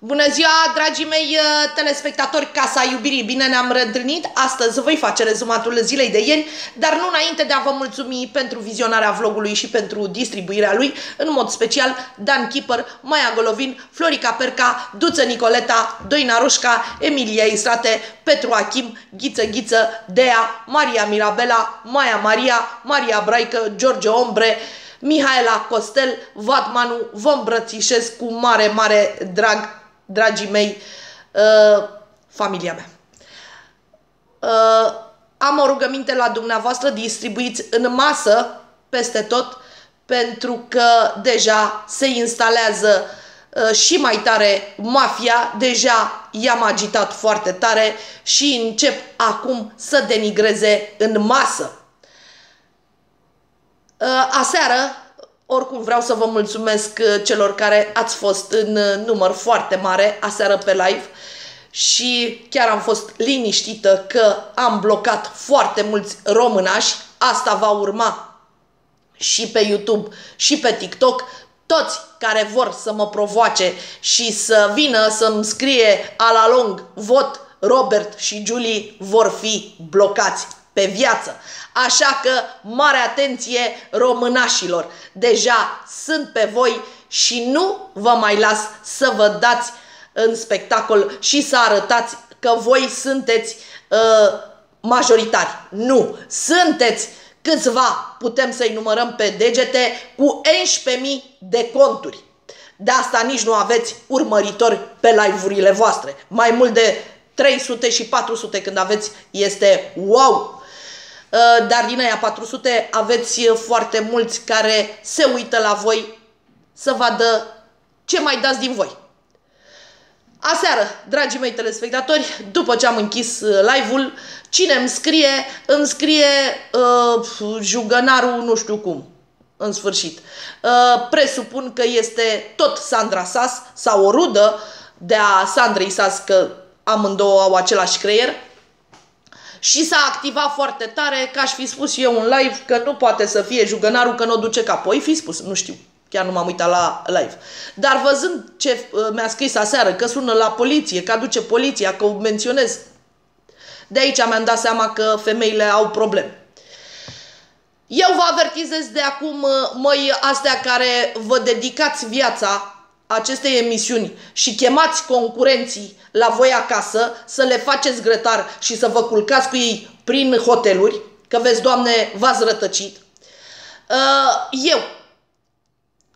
Bună ziua, dragii mei uh, telespectatori Casa Iubirii! Bine ne-am reîntâlnit! Astăzi voi face rezumatul zilei de ieri, dar nu înainte de a vă mulțumi pentru vizionarea vlogului și pentru distribuirea lui, în mod special Dan Kipper, Maia Golovin, Florica Perca, Duță Nicoleta, Doina Roșca, Emilia Istrate, Petru Achim, Ghiță Ghiță, Dea, Maria Mirabela, Maia Maria, Maria Braică, George Ombre, Mihaela Costel, Vatmanu, vă îmbrățișez cu mare, mare drag dragii mei, uh, familia mea. Uh, am o rugăminte la dumneavoastră, distribuiți în masă peste tot, pentru că deja se instalează uh, și mai tare mafia, deja i-am agitat foarte tare și încep acum să denigreze în masă. Uh, aseară oricum vreau să vă mulțumesc uh, celor care ați fost în uh, număr foarte mare aseară pe live și chiar am fost liniștită că am blocat foarte mulți românași. Asta va urma și pe YouTube și pe TikTok. Toți care vor să mă provoace și să vină să-mi scrie a la lung vot Robert și Julie vor fi blocați pe viață. Așa că mare atenție românașilor, deja sunt pe voi și nu vă mai las să vă dați în spectacol și să arătați că voi sunteți uh, majoritari. Nu, sunteți câțiva, putem să-i numărăm pe degete, cu 11.000 de conturi. De asta nici nu aveți urmăritori pe live-urile voastre. Mai mult de 300 și 400 când aveți este wow! Uh, dar din aia 400 aveți uh, foarte mulți care se uită la voi să vadă ce mai dați din voi. Aseară, dragii mei telespectatori, după ce am închis uh, live-ul, cine îmi scrie, îmi scrie uh, jugănarul nu știu cum, în sfârșit. Uh, presupun că este tot Sandra Sas sau o rudă de a Sandrei Sas, că amândouă au același creier, și s-a activat foarte tare, că aș fi spus eu în live că nu poate să fie jugănarul că nu o duce capoi, fi spus, nu știu, chiar nu m-am uitat la live. Dar văzând ce uh, mi-a scris aseară, că sună la poliție, că aduce poliția, că o menționez, de aici mi-am dat seama că femeile au probleme. Eu vă avertizez de acum, uh, măi, astea care vă dedicați viața acestei emisiuni și chemați concurenții la voi acasă să le faceți grătar și să vă culcați cu ei prin hoteluri, că vezi, Doamne, v-ați rătăcit. Uh, eu,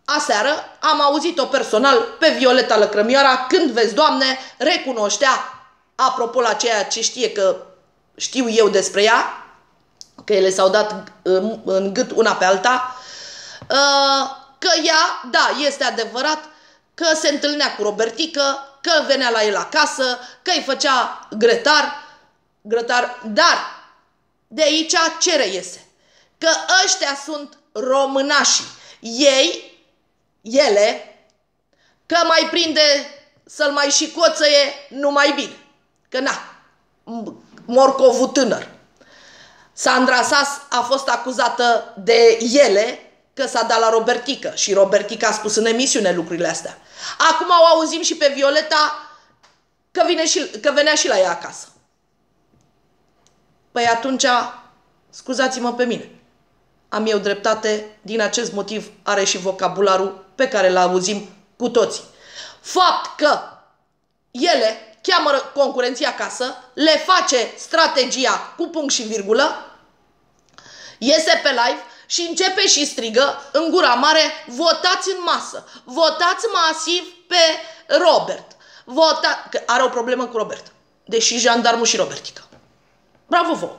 aseară, am auzit-o personal pe Violeta Lăcrămioara când, vezi, Doamne, recunoștea, apropo la ceea ce știe că știu eu despre ea, că ele s-au dat în, în gât una pe alta, uh, că ea, da, este adevărat, că se întâlnea cu Robertică, că venea la el acasă, că îi făcea grătar, grătar, dar de aici ce reiese? Că ăștia sunt românașii. Ei, ele, că mai prinde să-l mai și coțăie, nu mai bine. Că na, morcovul tânăr. Sandra Sas a fost acuzată de ele că s-a dat la Robertică și Robertica a spus în emisiune lucrurile astea. Acum o auzim și pe Violeta că, vine și, că venea și la ea acasă. Păi atunci, scuzați-mă pe mine. Am eu dreptate, din acest motiv are și vocabularul pe care îl auzim cu toții. Fapt că ele cheamă concurenția acasă, le face strategia cu punct și virgulă, iese pe live și începe și strigă în gura mare, votați în masă, votați masiv pe Robert. Vota... Că are o problemă cu Robert. Deși jandarmul și Robertica. Bravo vouă!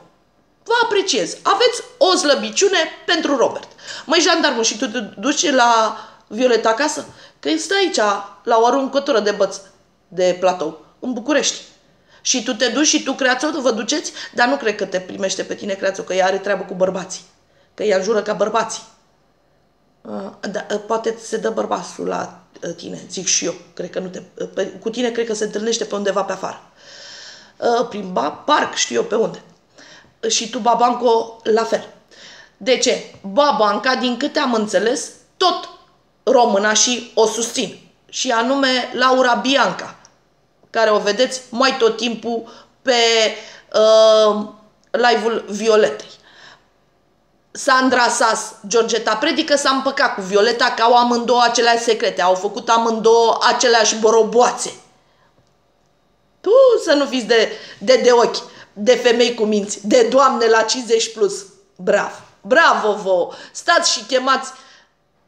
Vă apreciez. Aveți o slăbiciune pentru Robert. Măi, jandarmul, și tu te duci la Violeta acasă? Că stă aici, la o aruncătură de băț de platou, în București. Și tu te duci și tu, creațo, vă duceți, dar nu cred că te primește pe tine, creațo, că ea are treabă cu bărbații că ea jură ca bărbații. Uh, da, uh, poate se dă bărbatul la uh, tine, zic și eu. Cred că nu te, cu tine cred că se întâlnește pe undeva pe afară. Prin parc, știu eu pe unde. Și tu, Babanco, la fel. De ce? Babanca, din câte am înțeles, tot româna și o susțin. și anume Laura Bianca, care o vedeți mai tot timpul pe uh, live-ul Violetei. Sandra Sas, Georgeta Predică s-a împăcat cu Violeta că au amândouă aceleași secrete, au făcut amândouă aceleași boroboațe. Tu să nu fiți de, de, de ochi, de femei cu minți, de doamne la 50 plus. Bravo! Bravo vouă! Stați și chemați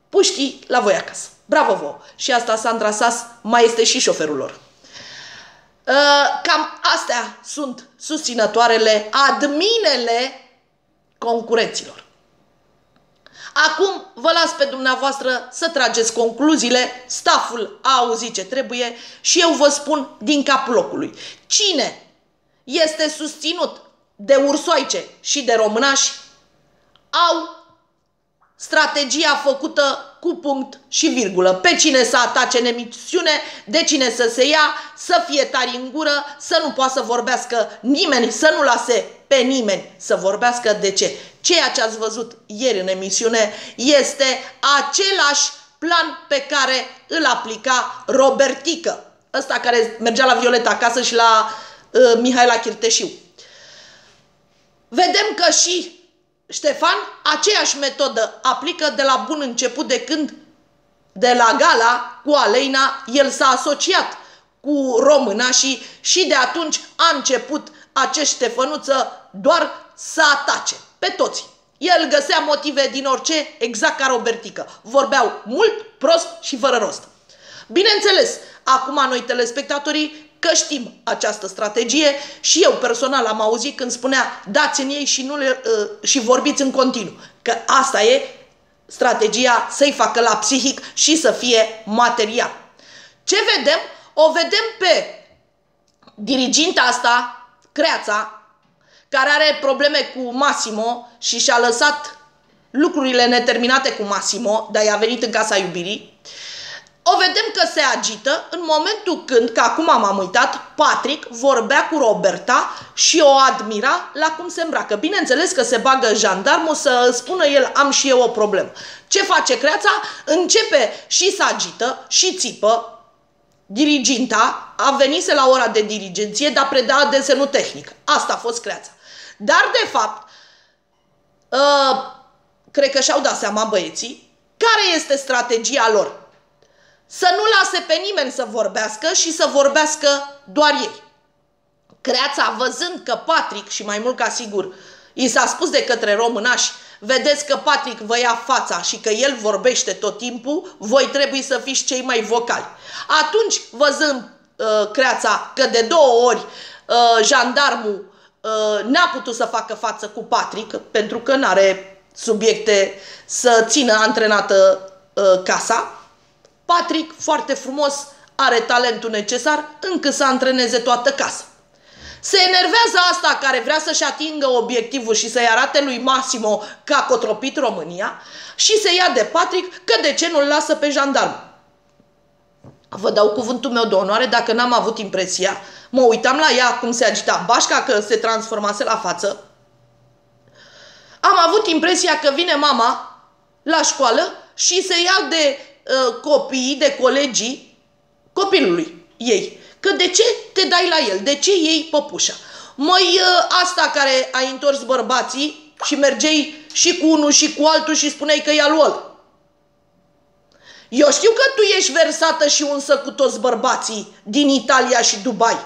puștii la voi acasă. Bravo vouă! Și asta Sandra Sas mai este și șoferul lor. Uh, cam astea sunt susținătoarele, adminele concurenților. Acum vă las pe dumneavoastră să trageți concluziile, staful a auzit ce trebuie și eu vă spun din capul locului. Cine este susținut de ursoaice și de românași au strategia făcută cu punct și virgulă. Pe cine să atace în emisiune, de cine să se ia, să fie tari în gură, să nu poată să vorbească nimeni, să nu lase pe nimeni să vorbească. De ce? Ceea ce ați văzut ieri în emisiune este același plan pe care îl aplica Robertică, ăsta care mergea la Violeta acasă și la uh, Mihaela Chirteșiu. Vedem că și Ștefan aceeași metodă aplică de la bun început de când de la gala cu Aleina el s-a asociat cu româna și, și de atunci a început acest Ștefănuță doar să atace pe toți. El găsea motive din orice, exact ca Robertică. Vorbeau mult, prost și fără rost. Bineînțeles, acum noi telespectatorii că știm această strategie și eu personal am auzit când spunea dați-mi ei și, nu le, uh, și vorbiți în continuu. Că asta e strategia să-i facă la psihic și să fie material. Ce vedem? O vedem pe diriginta asta, creața, care are probleme cu Massimo și și-a lăsat lucrurile neterminate cu Massimo, dar i-a venit în casa iubirii, o vedem că se agită în momentul când, că acum m-am uitat, Patrick vorbea cu Roberta și o admira la cum se îmbracă. Bineînțeles că se bagă jandarmul să spună el am și eu o problemă. Ce face creața? Începe și să agită și țipă. Diriginta a venise la ora de dirigenție, dar preda desenul tehnic. Asta a fost creața. Dar, de fapt, uh, cred că și-au dat seama băieții care este strategia lor să nu lase pe nimeni să vorbească și să vorbească doar ei. Creața, văzând că Patrick, și mai mult ca sigur, i s-a spus de către românași, vedeți că Patrick vă ia fața și că el vorbește tot timpul, voi trebuie să fiți cei mai vocali. Atunci, văzând uh, creața că de două ori uh, jandarmul uh, n-a putut să facă față cu Patrick, pentru că nu are subiecte să țină antrenată uh, casa, Patrick, foarte frumos, are talentul necesar încât să antreneze toată casa. Se enervează asta care vrea să-și atingă obiectivul și să-i arate lui Massimo că a cotropit România și se ia de Patrick că de ce nu-l lasă pe jandarm. Vă dau cuvântul meu de onoare dacă n-am avut impresia. Mă uitam la ea cum se agita bașca că se transformase la față. Am avut impresia că vine mama la școală și se ia de uh, copiii, de colegii copilului ei. Că de ce te dai la el? De ce iei păpușa? Măi, uh, asta care ai întors bărbații și mergeai și cu unul și cu altul și spuneai că e al lui. Eu știu că tu ești versată și unsă cu toți bărbații din Italia și Dubai.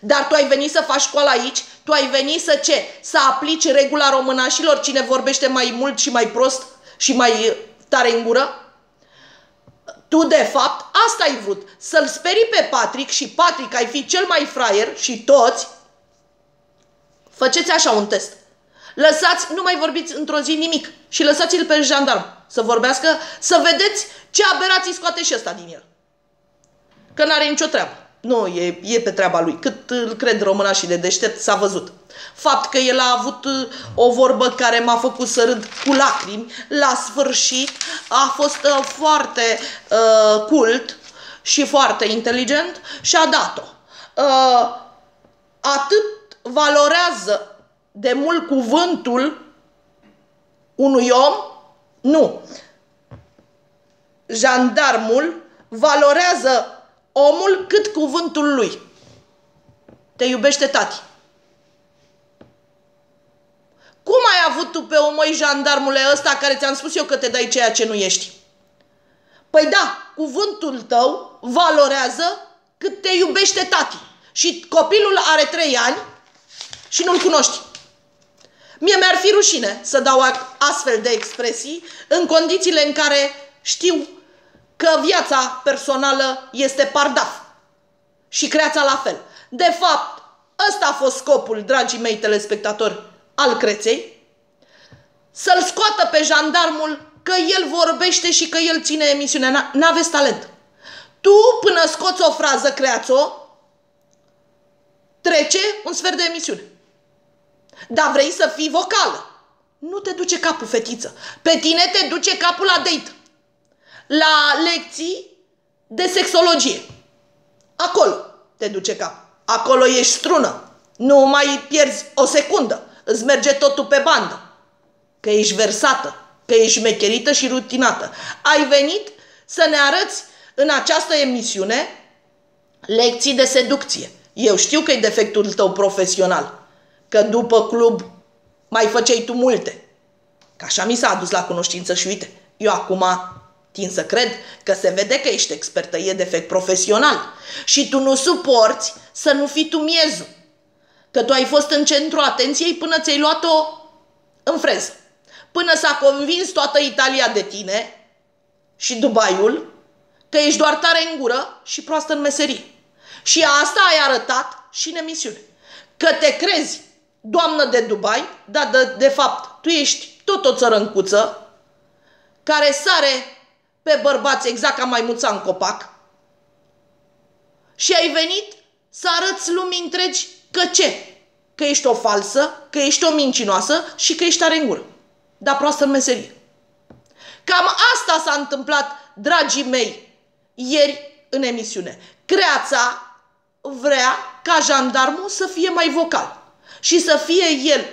Dar tu ai venit să faci școală aici? Tu ai venit să ce? Să aplici regula românașilor cine vorbește mai mult și mai prost și mai tare în gură? Tu, de fapt, asta ai vrut. Să-l sperii pe Patrick și Patrick ai fi cel mai fraier și toți. Faceți așa un test. Lăsați, nu mai vorbiți într-o zi nimic și lăsați-l pe jandarm să vorbească, să vedeți ce aberații scoate și ăsta din el. Că n-are nicio treabă. Nu, e, e pe treaba lui. Cât îl cred româna și de deștept, s-a văzut. Fapt că el a avut uh, o vorbă care m-a făcut să râd cu lacrimi, la sfârșit a fost uh, foarte uh, cult și foarte inteligent și a dat-o. Uh, atât valorează de mult cuvântul unui om, nu. Jandarmul valorează omul cât cuvântul lui. Te iubește tati. Cum ai avut tu pe o măi jandarmule ăsta care ți-am spus eu că te dai ceea ce nu ești? Păi da, cuvântul tău valorează cât te iubește tati. Și copilul are trei ani și nu-l cunoști. Mie mi-ar fi rușine să dau astfel de expresii în condițiile în care știu că viața personală este pardaf și creața la fel. De fapt, ăsta a fost scopul, dragii mei telespectatori, al creței, să-l scoată pe jandarmul că el vorbește și că el ține emisiunea. N-aveți talent. Tu, până scoți o frază, creați-o, trece un sfert de emisiune. Dar vrei să fii vocală. Nu te duce capul, fetiță. Pe tine te duce capul la date. La lecții de sexologie. Acolo te duce capul. Acolo ești strună. Nu mai pierzi o secundă. Îți merge totul pe bandă. Că ești versată, că ești șmecherită și rutinată. Ai venit să ne arăți în această emisiune lecții de seducție. Eu știu că e defectul tău profesional, că după club mai făceai tu multe. Că așa mi s-a adus la cunoștință și uite, eu acum tin să cred că se vede că ești expertă, e defect profesional. Și tu nu suporți să nu fii tu miezul. Că tu ai fost în centru atenției până ți-ai luat-o în freză. Până s-a convins toată Italia de tine și Dubaiul că ești doar tare în gură și proastă în meserie. Și asta ai arătat și în emisiune. Că te crezi doamnă de Dubai, dar de, de fapt tu ești tot o țărâncuță care sare pe bărbați exact ca maimuța în copac și ai venit să arăți lumii întregi că ce? Că ești o falsă, că ești o mincinoasă și că ești tare în gură. Dar proastă în meserie. Cam asta s-a întâmplat, dragii mei, ieri în emisiune. Creața vrea ca jandarmul să fie mai vocal și să fie el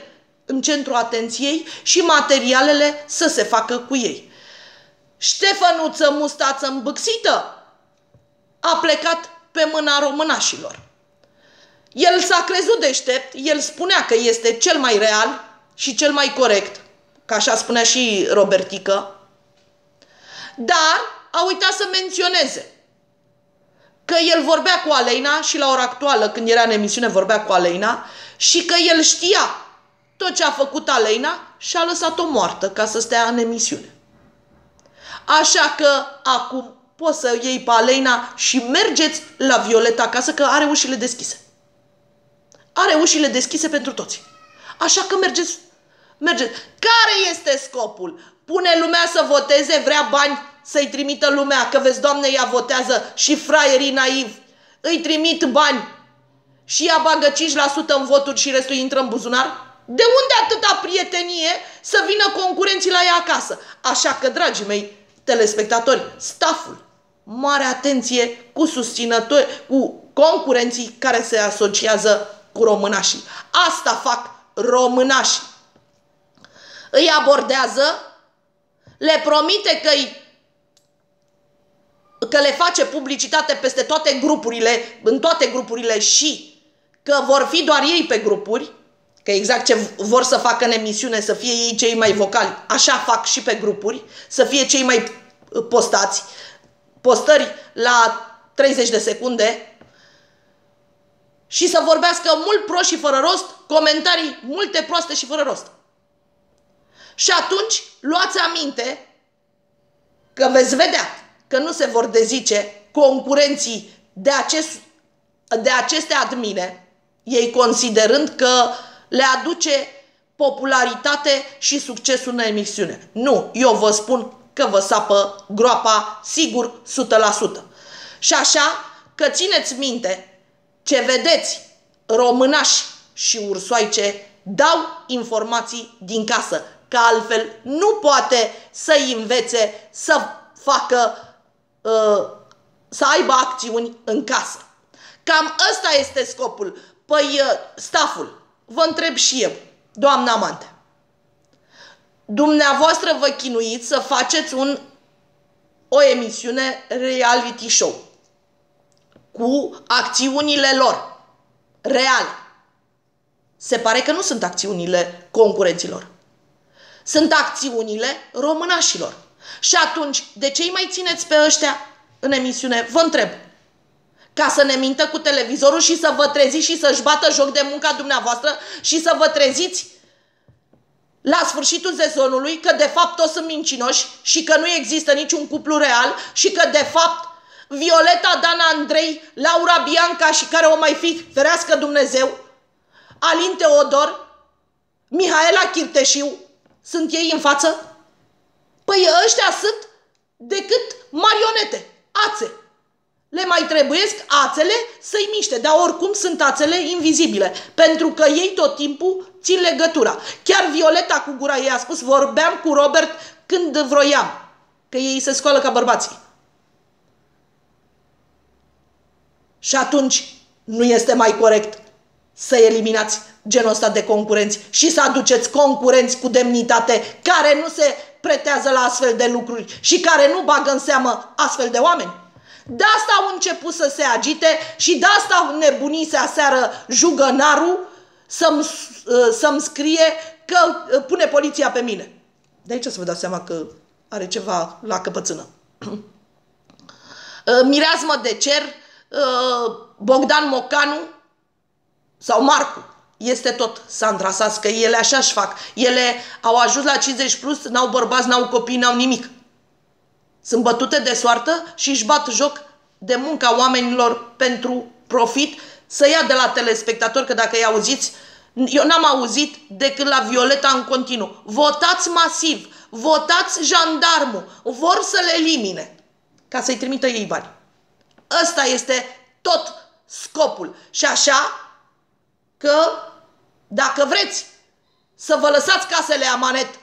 în centrul atenției și materialele să se facă cu ei. Ștefănuță mustață îmbâxită a plecat pe mâna românașilor. El s-a crezut deștept, el spunea că este cel mai real și cel mai corect, ca așa spunea și Robertică, dar a uitat să menționeze că el vorbea cu Aleina și la ora actuală, când era în emisiune, vorbea cu Aleina și că el știa tot ce a făcut Aleina și a lăsat-o moartă ca să stea în emisiune. Așa că acum poți să iei pe Aleina și mergeți la Violeta acasă că are ușile deschise. Are ușile deschise pentru toți. Așa că mergeți, mergeți. Care este scopul? Pune lumea să voteze, vrea bani să-i trimită lumea, că vezi, Doamne, ea votează și fraierii naivi îi trimit bani și ea bagă 5% în voturi și restul intră în buzunar? De unde atâta prietenie să vină concurenții la ea acasă? Așa că, dragii mei telespectatori, staful, mare atenție cu susținători, cu concurenții care se asociază cu românașii. Asta fac românașii. Îi abordează, le promite că îi că le face publicitate peste toate grupurile, în toate grupurile și că vor fi doar ei pe grupuri, că exact ce vor să facă în emisiune, să fie ei cei mai vocali, așa fac și pe grupuri, să fie cei mai uh, postați, postări la 30 de secunde și să vorbească mult pro și fără rost, comentarii multe proaste și fără rost. Și atunci luați aminte că veți vedea că nu se vor dezice concurenții de, acest, de aceste admine, ei considerând că le aduce popularitate și succesul în emisiune. Nu, eu vă spun că vă sapă groapa sigur 100%. Și așa că țineți minte ce vedeți românași și ursoaice dau informații din casă, că altfel nu poate să-i învețe să facă Uh, să aibă acțiuni în casă. Cam ăsta este scopul. Păi, uh, staful, vă întreb și eu, doamna amante, dumneavoastră vă chinuiți să faceți un, o emisiune reality show cu acțiunile lor reale. Se pare că nu sunt acțiunile concurenților. Sunt acțiunile românașilor. Și atunci, de ce îi mai țineți pe ăștia în emisiune? Vă întreb. Ca să ne mintă cu televizorul și să vă treziți și să-și bată joc de munca dumneavoastră și să vă treziți la sfârșitul sezonului că de fapt toți sunt mincinoși și că nu există niciun cuplu real și că de fapt Violeta, Dana Andrei, Laura Bianca și care o mai fi, ferească Dumnezeu, Alin Teodor, Mihaela Chirteșiu, sunt ei în față? Păi ăștia sunt decât marionete, ațe. Le mai trebuiesc ațele să-i miște, dar oricum sunt ațele invizibile, pentru că ei tot timpul țin legătura. Chiar Violeta cu gura ei a spus, vorbeam cu Robert când vroiam, că ei se scoală ca bărbații. Și atunci nu este mai corect să eliminați genul ăsta de concurenți și să aduceți concurenți cu demnitate care nu se pretează la astfel de lucruri și care nu bagă în seamă astfel de oameni. De asta au început să se agite și de asta au nebunise aseară jugănarul să-mi, să scrie că pune poliția pe mine. De aici să vă dați seama că are ceva la căpățână. Mireasmă de cer, Bogdan Mocanu sau Marcu. Este tot Sandra Sas, că ele așa își fac. Ele au ajuns la 50 plus, n-au bărbați, n-au copii, n-au nimic. Sunt bătute de soartă și își bat joc de munca oamenilor pentru profit să ia de la telespectatori, că dacă îi auziți, eu n-am auzit decât la Violeta în continuu. Votați masiv, votați jandarmul, vor să le elimine ca să-i trimită ei bani. Ăsta este tot scopul. Și așa că dacă vreți să vă lăsați casele amanet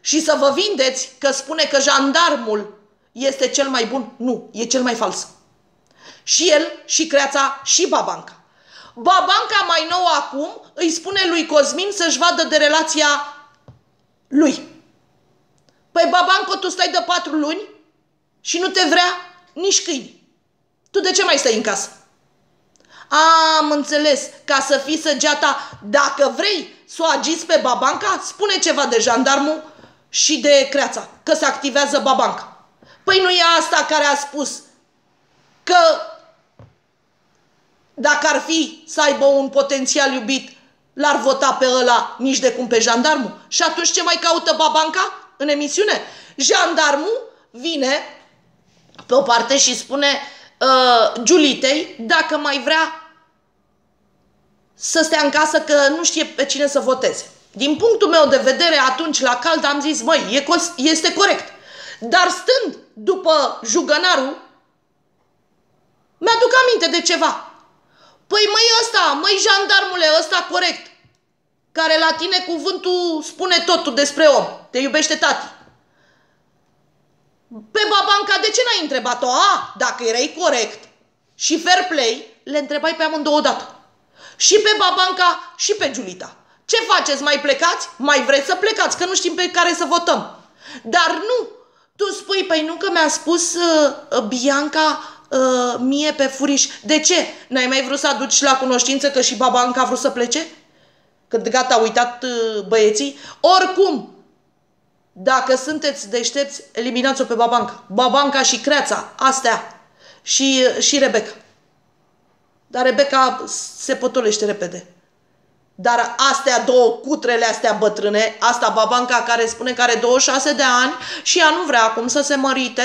și să vă vindeți că spune că jandarmul este cel mai bun, nu, e cel mai fals. Și el, și Creața, și Babanca. Babanca mai nou acum îi spune lui Cosmin să-și vadă de relația lui. Păi Babanco, tu stai de patru luni și nu te vrea nici câini. Tu de ce mai stai în casă? Am înțeles, ca să fii săgeata, dacă vrei să o agiți pe babanca, spune ceva de jandarmul și de creața, că se activează babanca. Păi nu e asta care a spus că dacă ar fi să aibă un potențial iubit, l-ar vota pe ăla nici de cum pe jandarmul. Și atunci ce mai caută babanca în emisiune? Jandarmul vine pe o parte și spune uh, Giulitei dacă mai vrea să stea în casă că nu știe pe cine să voteze. Din punctul meu de vedere, atunci la cald am zis, măi, este corect. Dar stând după jugănarul, mi-aduc aminte de ceva. Păi măi ăsta, măi jandarmule, ăsta corect, care la tine cuvântul spune totul despre om, te iubește tati. Pe babanca, de ce n-ai întrebat-o? A, dacă erai corect și fair play, le întrebai pe amândouă odată și pe Babanca și pe Giulita. Ce faceți? Mai plecați? Mai vreți să plecați? Că nu știm pe care să votăm. Dar nu! Tu spui, păi nu că mi-a spus uh, Bianca uh, mie pe furiș. De ce? N-ai mai vrut să aduci la cunoștință că și Babanca a vrut să plece? Că gata, au uitat uh, băieții? Oricum, dacă sunteți deștepți, eliminați-o pe Babanca. Babanca și Creața, astea. Și, uh, și Rebecca. Dar Rebecca se potolește repede. Dar astea două, cutrele astea bătrâne, asta babanca care spune că are 26 de ani și ea nu vrea acum să se mărite,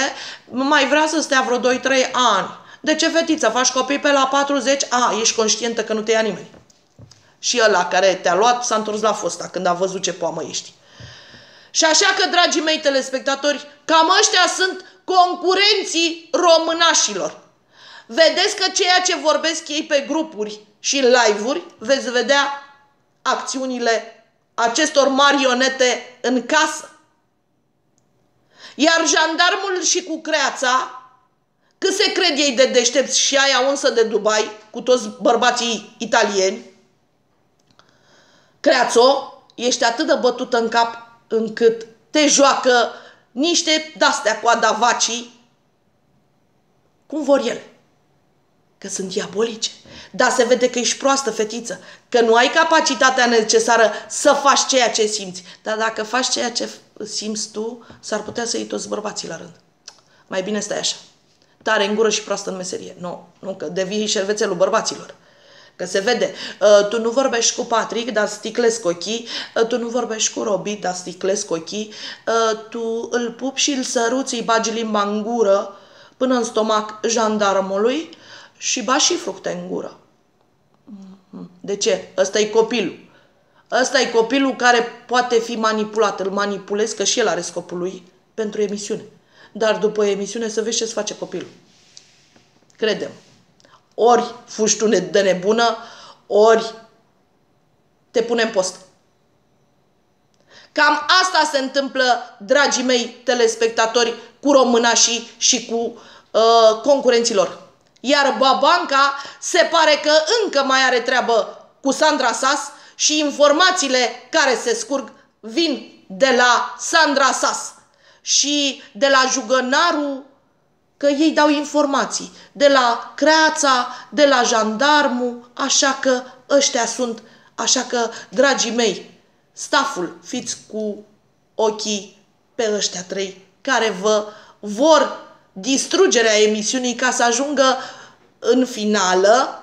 mai vrea să stea vreo 2-3 ani. De ce, fetiță, faci copii pe la 40? A, ești conștientă că nu te ia nimeni. Și ăla care te-a luat s-a întors la fosta când a văzut ce poamă ești. Și așa că, dragii mei telespectatori, cam ăștia sunt concurenții românașilor. Vedeți că ceea ce vorbesc ei pe grupuri și în live-uri, veți vedea acțiunile acestor marionete în casă. Iar jandarmul și cu creața, cât se cred ei de deștepți și aia unsă de Dubai, cu toți bărbații italieni, Creațo, ești atât de bătută în cap încât te joacă niște dastea cu adavacii cum vor ele. Că sunt diabolice. Dar se vede că ești proastă, fetiță, că nu ai capacitatea necesară să faci ceea ce simți. Dar dacă faci ceea ce simți tu, s-ar putea să iei toți bărbații la rând. Mai bine stai așa. Tare în gură și proastă în meserie. Nu, nu, că devii șervețelul bărbaților. Că se vede, uh, tu nu vorbești cu Patrick, dar sticlesc ochii, uh, tu nu vorbești cu Robi, dar sticlesc ochii, uh, tu îl pup și îl săruți, îi bagi limba în gură până în stomac jandarmului și ba și fructe în gură. De ce? Ăsta e copilul. Ăsta e copilul care poate fi manipulat. Îl manipulezi că și el are scopul lui pentru emisiune. Dar după emisiune să vezi ce-ți face copilul. Credem. Ori fugi tu de nebună, ori te pune în post. Cam asta se întâmplă, dragii mei telespectatori, cu românașii și cu uh, concurenților. Iar Babanca se pare că încă mai are treabă cu Sandra Sas și informațiile care se scurg vin de la Sandra Sas și de la Jugănaru că ei dau informații, de la creața, de la jandarmul, așa că ăștia sunt, așa că, dragii mei, staful, fiți cu ochii pe ăștia trei care vă vor distrugerea emisiunii ca să ajungă în finală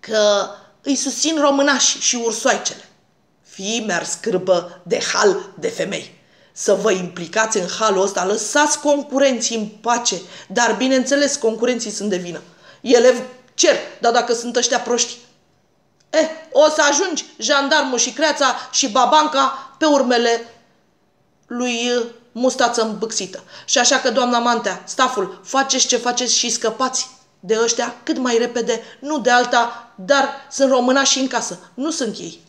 că îi susțin românașii și ursoaicele. Fii mers scârbă de hal de femei. Să vă implicați în halul ăsta, lăsați concurenții în pace, dar bineînțeles concurenții sunt de vină. Ele cer, dar dacă sunt ăștia proști, eh, o să ajungi jandarmul și creața și babanca pe urmele lui uh, mustață îmbâxită. Și așa că, doamna Mantea, staful, faceți ce faceți și scăpați de ăștia cât mai repede, nu de alta, dar sunt româna și în casă. Nu sunt ei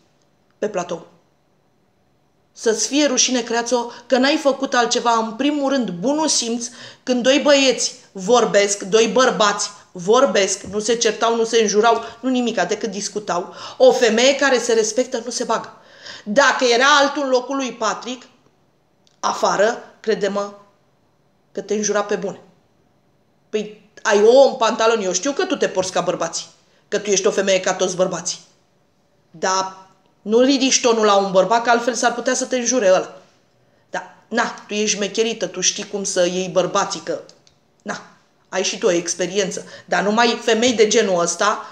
pe platou. Să-ți fie rușine, creațo, că n-ai făcut altceva, în primul rând, bunul simț, când doi băieți vorbesc, doi bărbați vorbesc, nu se certau, nu se înjurau, nu nimica, decât discutau. O femeie care se respectă nu se bagă. Dacă era altul în locul lui Patrick, afară, crede-mă că te înjura pe bune. Păi ai o în pantaloni, eu știu că tu te porți ca bărbații, că tu ești o femeie ca toți bărbații. Dar nu ridici tonul la un bărbat, că altfel s-ar putea să te înjure ăla. Da, na, tu ești mecherită, tu știi cum să iei bărbații, că, na, ai și tu o experiență. Dar numai femei de genul ăsta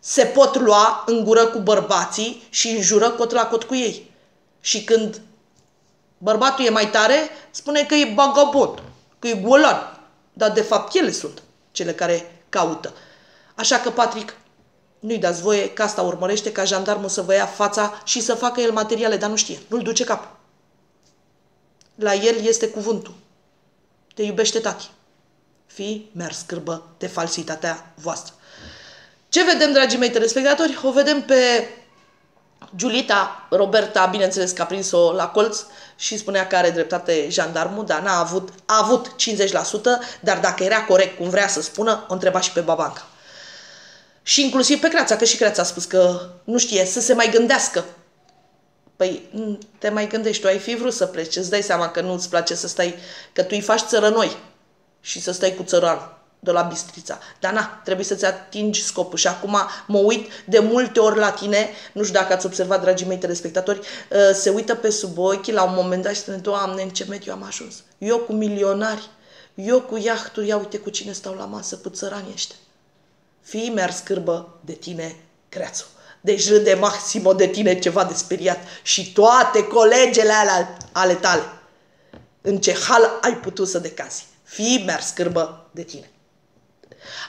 se pot lua în gură cu bărbații și înjură cot la cot cu ei. Și când bărbatul e mai tare, spune că e bagabot, că e golan. Dar de fapt ele sunt cele care caută. Așa că, Patrick, nu-i dați voie că asta urmărește ca jandarmul să vă ia fața și să facă el materiale, dar nu știe. Nu-l duce capul. La el este cuvântul. Te iubește tati. Fii mers scârbă de falsitatea voastră. Ce vedem, dragii mei telespectatori? O vedem pe Giulita, Roberta, bineînțeles că a prins-o la colț și spunea că are dreptate jandarmul, dar n-a avut, a avut 50%, dar dacă era corect cum vrea să spună, o întreba și pe babanca. Și inclusiv pe Creața, că și Creața a spus că nu știe, să se mai gândească. Păi, te mai gândești, tu ai fi vrut să pleci, îți dai seama că nu-ți place să stai, că tu îi faci țărănoi și să stai cu țăran de la Bistrița. Dar na, trebuie să-ți atingi scopul. Și acum mă uit de multe ori la tine, nu știu dacă ați observat, dragii mei telespectatori, uh, se uită pe sub ochi la un moment dat și spune, Doamne, în ce mediu am ajuns? Eu cu milionari, eu cu iahturi, ia uite cu cine stau la masă, cu țărani ăștia. Fii mers scârbă de tine, creațu. Deci râde Maximo de tine ceva de speriat și toate colegele alea ale tale. În ce hal ai putut să decazi. Fii mers scârbă de tine.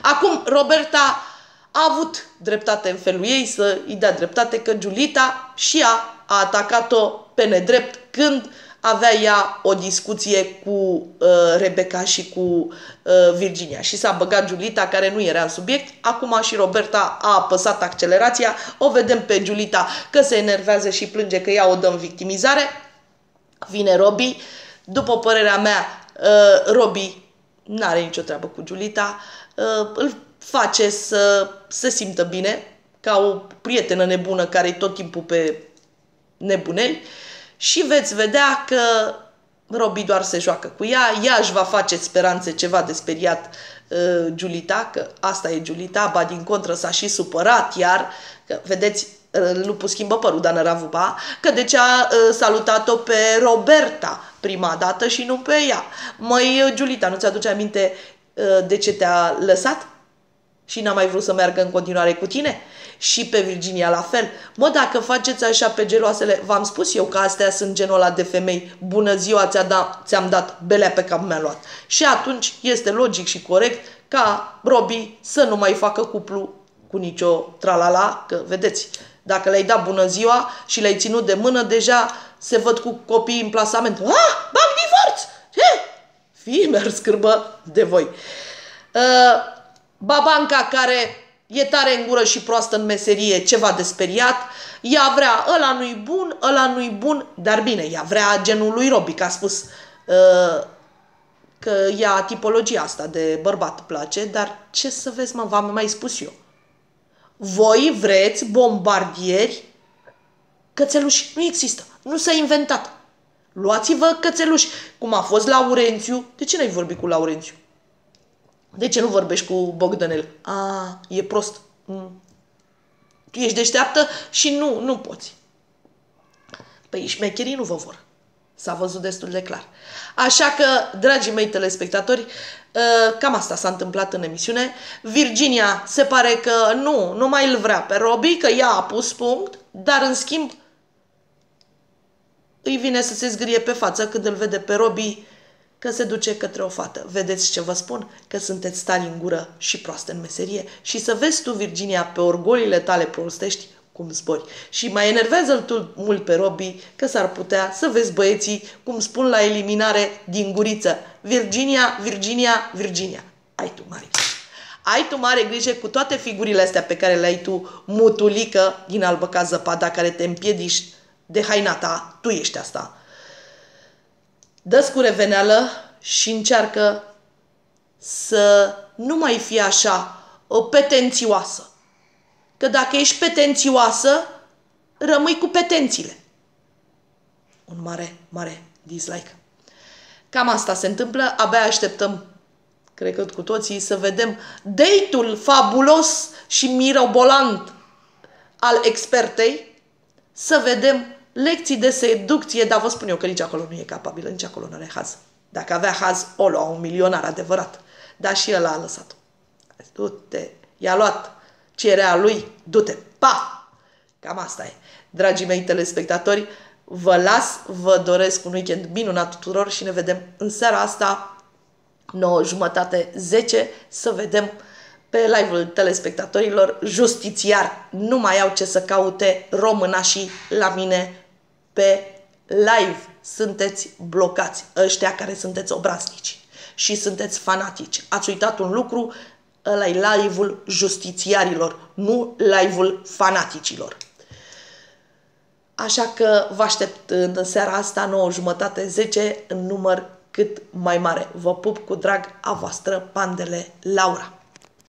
Acum, Roberta a avut dreptate în felul ei să îi dea dreptate că Giulita și ea a atacat-o pe nedrept când avea ea o discuție cu uh, Rebecca și cu uh, Virginia și s-a băgat Giulita care nu era în subiect. Acum și Roberta a apăsat accelerația. O vedem pe Giulita că se enervează și plânge că ea o dă în victimizare. Vine Robi. După părerea mea, uh, Robi n-are nicio treabă cu Giulita. Uh, îl face să se simtă bine ca o prietenă nebună care e tot timpul pe nebuneli și veți vedea că Robi doar se joacă cu ea, ea își va face speranțe ceva de speriat uh, Giulita, că asta e Giulita, ba din contră s-a și supărat iar, că vedeți, uh, lupul schimbă părul, dar Ravuba, că de ce a uh, salutat-o pe Roberta prima dată și nu pe ea. Măi, uh, Giulita, nu ți-aduce aminte uh, de ce te-a lăsat? Și n-a mai vrut să meargă în continuare cu tine? și pe Virginia la fel. Mă, dacă faceți așa pe geloasele, v-am spus eu că astea sunt genul ăla de femei, bună ziua, ți-a da, ți-am dat belea pe cap mi-a luat. Și atunci este logic și corect ca Robi să nu mai facă cuplu cu nicio tralala, că vedeți, dacă le-ai dat bună ziua și le-ai ținut de mână, deja se văd cu copiii în plasament. Ah, bag divorț! Ce? Fii mers scârbă de voi. Uh, babanca care e tare în gură și proastă în meserie, ceva de speriat, ea vrea, ăla nu-i bun, ăla nu-i bun, dar bine, ea vrea genul lui Robi, că a spus uh, că ea tipologia asta de bărbat place, dar ce să vezi, mă, v-am mai spus eu. Voi vreți bombardieri? Cățeluși nu există, nu s-a inventat. Luați-vă cățeluși, cum a fost Laurențiu. De ce n-ai vorbit cu Laurențiu? De ce nu vorbești cu Bogdanel? A, e prost. Mm. Tu ești deșteaptă și nu, nu poți. Păi șmecherii nu vă vor. S-a văzut destul de clar. Așa că, dragii mei telespectatori, ă, cam asta s-a întâmplat în emisiune. Virginia se pare că nu, nu mai îl vrea pe Robbie, că ea a pus punct, dar în schimb îi vine să se zgârie pe față când îl vede pe Robbie că se duce către o fată. Vedeți ce vă spun? Că sunteți tari în gură și proaste în meserie și să vezi tu, Virginia, pe orgolile tale prostești cum zbori. Și mai enervează tu mult pe Robi că s-ar putea să vezi băieții cum spun la eliminare din guriță. Virginia, Virginia, Virginia. Ai tu mare ai tu mare grijă cu toate figurile astea pe care le-ai tu, mutulică din albă ca zăpada, care te împiedici de haina ta, tu ești asta dă cu reveneală și încearcă să nu mai fie așa o petențioasă. Că dacă ești petențioasă, rămâi cu petențiile. Un mare, mare dislike. Cam asta se întâmplă, abia așteptăm, cred că cu toții, să vedem date-ul fabulos și mirobolant al expertei, să vedem lecții de seducție, dar vă spun eu că nici acolo nu e capabilă, nici acolo nu are haz. Dacă avea haz, o lua un milionar adevărat. Dar și el a lăsat-o. Du-te, i-a luat cerea lui, du-te, pa! Cam asta e. Dragii mei telespectatori, vă las, vă doresc un weekend minunat tuturor și ne vedem în seara asta, 9 jumătate, 10, să vedem pe live-ul telespectatorilor justițiar. Nu mai au ce să caute românașii la mine pe live sunteți blocați, ăștia care sunteți obraznici și sunteți fanatici. Ați uitat un lucru, ăla e live-ul justițiarilor, nu live-ul fanaticilor. Așa că vă aștept în seara asta, 9 jumătate, 10, în număr cât mai mare. Vă pup cu drag a voastră, Pandele Laura.